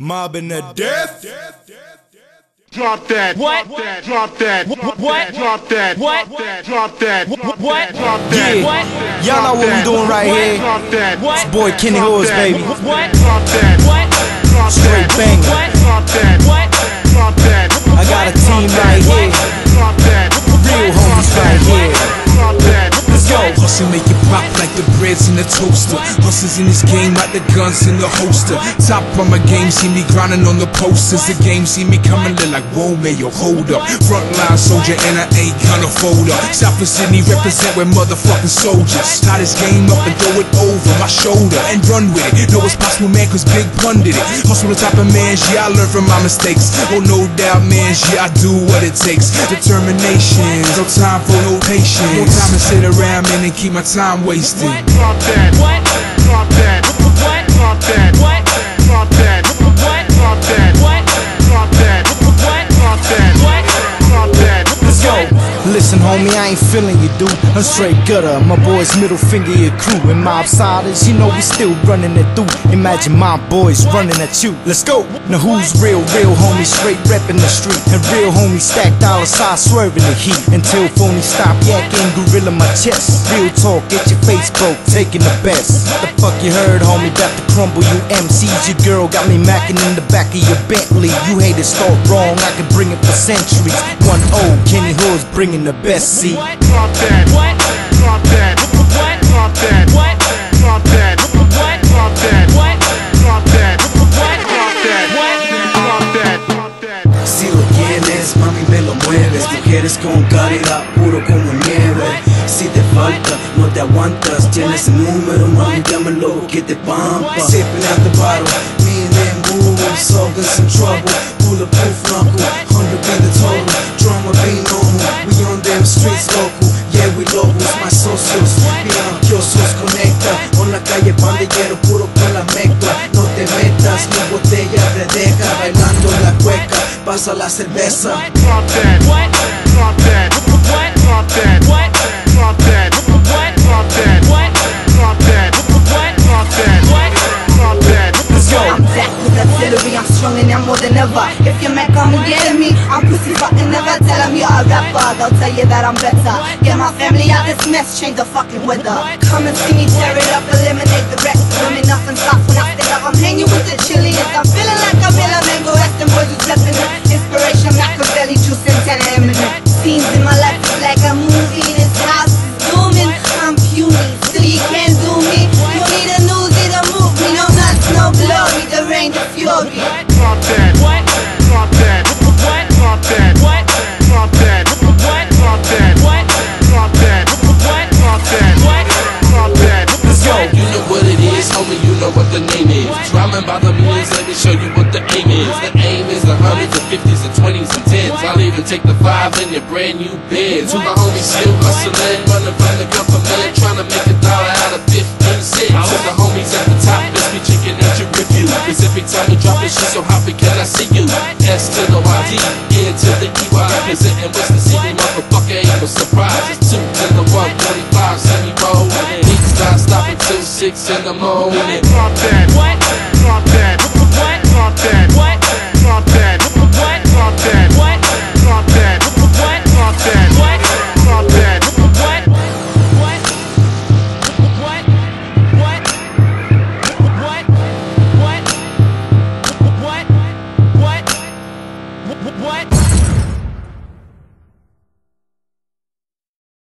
Mobbing the death. Drop that. What? Drop that. Drop that. What? Drop What? that. Drop that. What? Drop that. What? Drop that. Drop that. Yeah. What? Y'all know what we doing right What? here. Drop that. What? It's boy Kenny Drop baby. What? Drop that. What? Hustle make it pop like the breads in the toaster. Hustlers in this game like the guns in the holster. Top of my game, see me grinding on the posters. The game see me coming, they like, whoa, man, yo, hold up. Frontline soldier, and I ain't gonna fold up. South of Sydney represent with motherfucking soldiers. Tie this game up and throw it over my shoulder and run with it. Know it's possible, man, cause Big Pun did it. Hustle the type of man, yeah, I learn from my mistakes. Oh, no doubt, man, yeah, I do what it takes. Determination, no time for no patience. No time to sit around, man, and keep my time wasted. What? What? That. Ain't feeling you, dude. I'm straight gutter. My boys, middle finger, your crew. And MobSiderz, you know we still running it through. Imagine my boys running at you. Let's go. Now who's real, real homie, straight reppin' the street. And real homie stack dollar size swerving the heat. Until phony stop yakking, gorilla my chest. Real talk, get your face broke, taking the best. The fuck you heard, homie, about to crumble you MCs. Your girl got me macking in the back of your Bentley. You haters thought wrong, I can bring it for centuries. 1-0, Kenny Hoodz bringing the best seat. Si lo tienes, mami me lo mueves. Mujeres con caridad, puro como nieve. Si te falta, no te aguantas. Tienes el número, mami, llámalo que te pampa. Sipping out the bottle, me and them boom So some trouble, pull a poof la calle pandillero Puro con la mezcla, no te metas Mi botella te deja bailando la cueca. Pasa la cerveza him you're a rapper. They'll tell you that I'm better. Get my family out this mess, change the fucking weather. Come and see me tear it up, eliminate the rest. Me, nothing stops when I stand up. I'm hanging with the chilliest. I'm feeling like I'm a mango. Ask them boys who's left in it. Inspiration, Machiavelli, juice, and ten eminent. Scenes in my life is like a is. Rhyming by the millions, let me show you what the aim is. The aim is the hundreds and fifties and twenties and tens. I'll even take the five in your brand new Benz. To my homies still hustling, running from the government, trying to make a dollar out of 15 cents. To the homies at the top, let's be checking out your review. Cause every time you drop it, shit so happy can I see you? S to the YD, N to the EY, presenting Western City, motherfucker, ain't no surprise. It's two to the 145, semi roll. Beats not stopping till six in the morning.